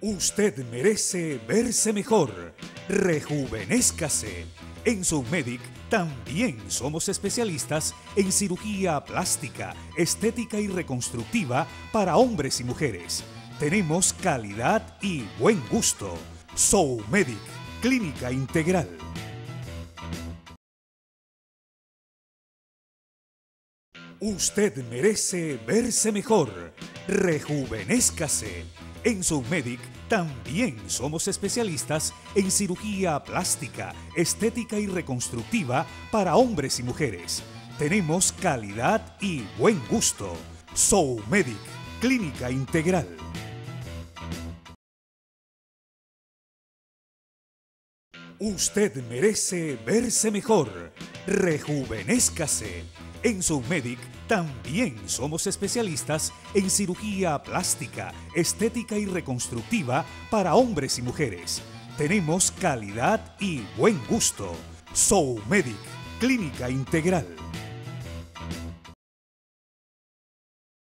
Usted merece verse mejor. Rejuvenézcase. En Medic también somos especialistas en cirugía plástica, estética y reconstructiva para hombres y mujeres. Tenemos calidad y buen gusto. Medic, Clínica Integral. Usted merece verse mejor. Rejuvenézcase. En Medic también somos especialistas en cirugía plástica, estética y reconstructiva para hombres y mujeres. Tenemos calidad y buen gusto. Medic, Clínica Integral. Usted merece verse mejor. Rejuvenézcase. En Medic también somos especialistas en cirugía plástica, estética y reconstructiva para hombres y mujeres. Tenemos calidad y buen gusto. Medic, Clínica Integral.